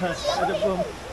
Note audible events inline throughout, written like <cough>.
Ada 的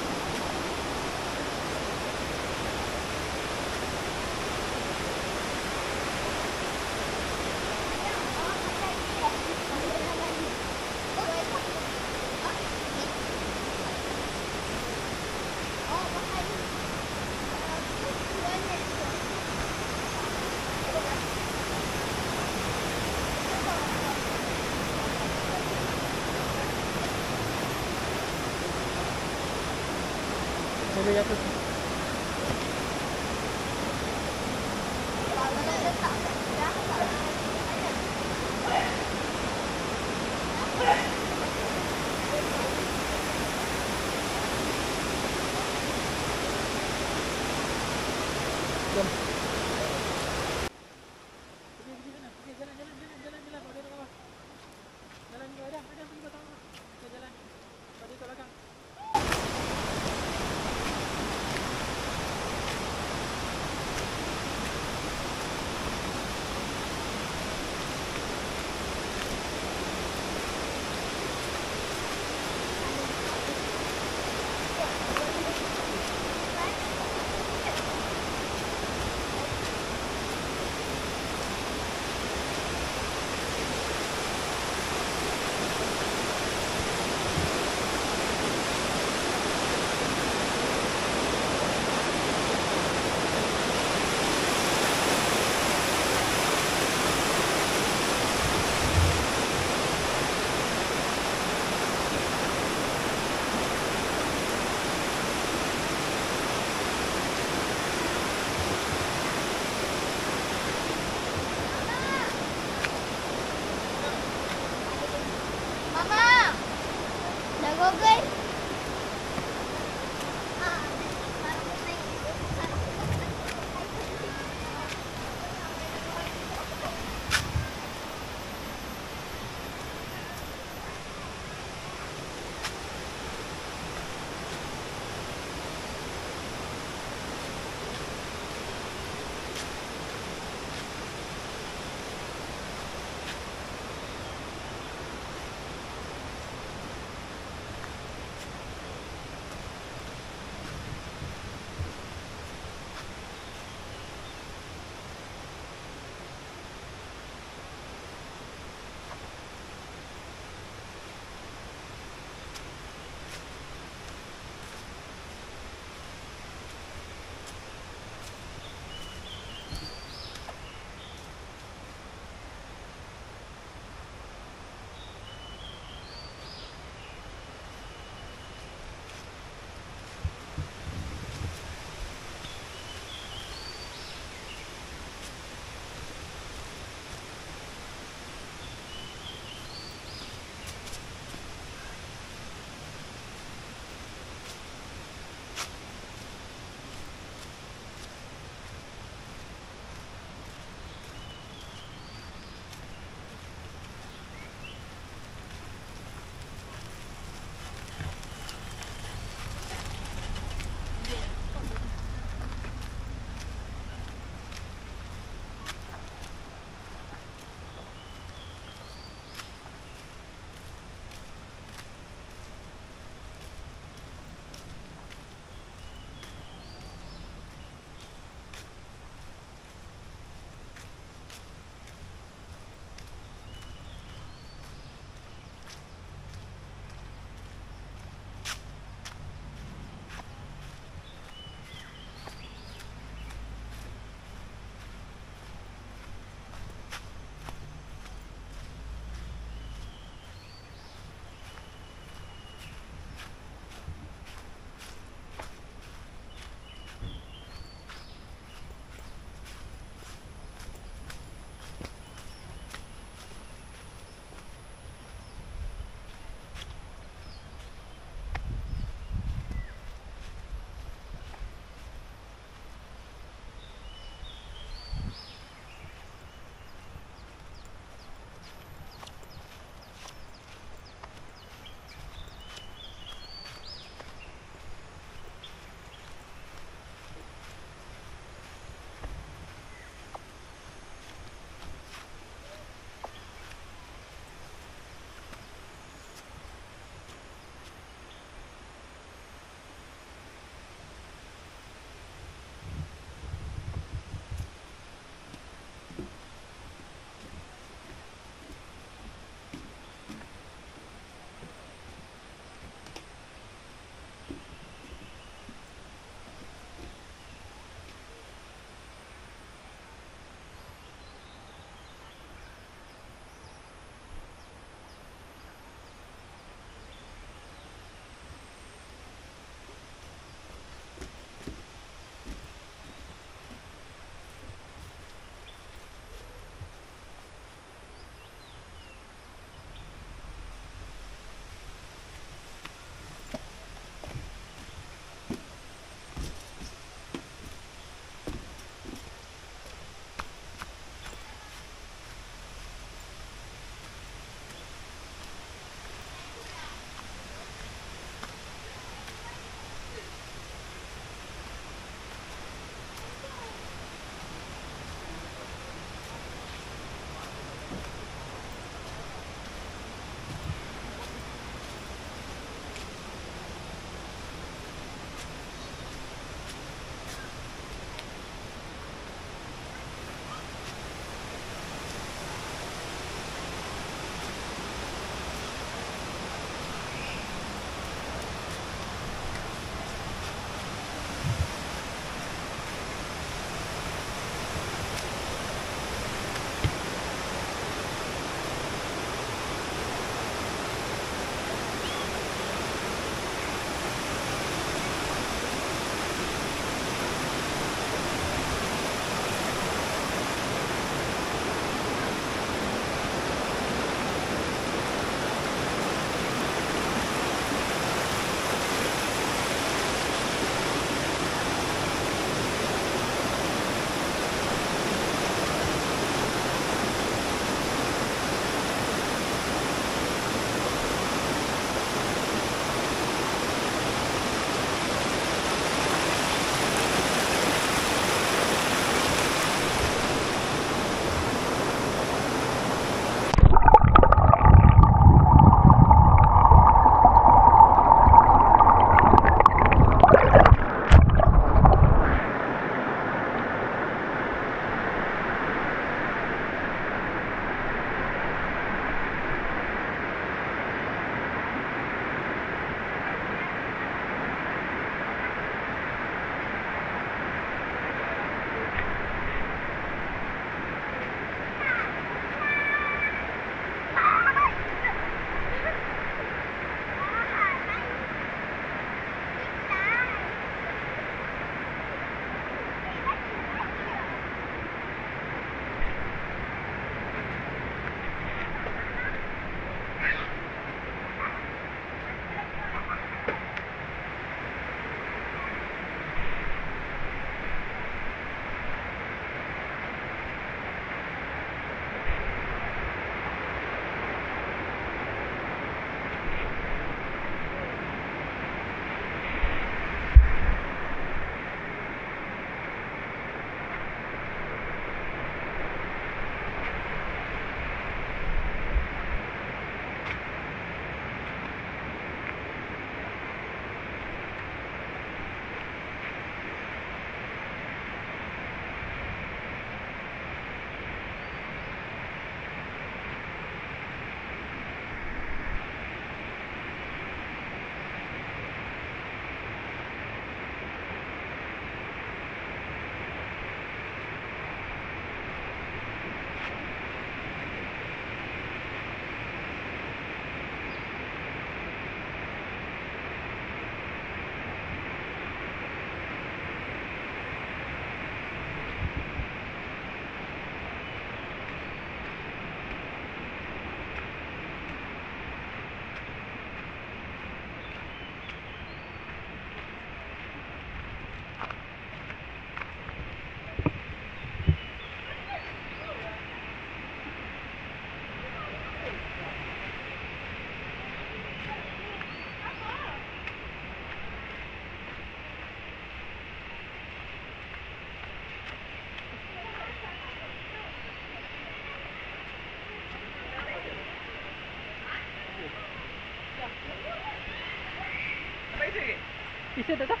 Bisa tak tak?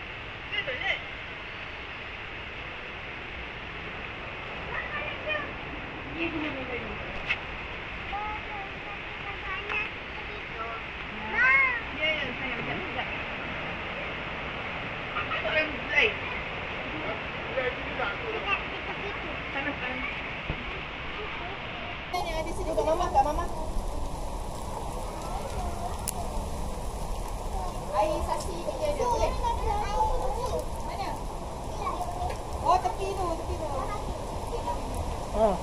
Yang ada sini kat mama, kat mama. Air saksi dia ada boleh. Ah.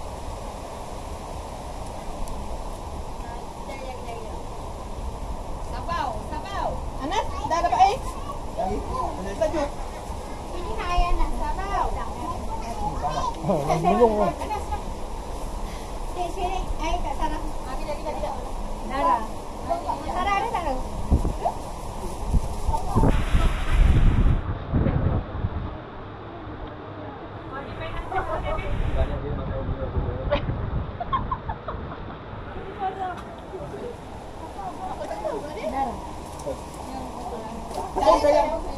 Sabau, sabau. Anas, dah dapat air? Sejuk. Ini air nak sabau. Oh, belum. <laughs> yeah.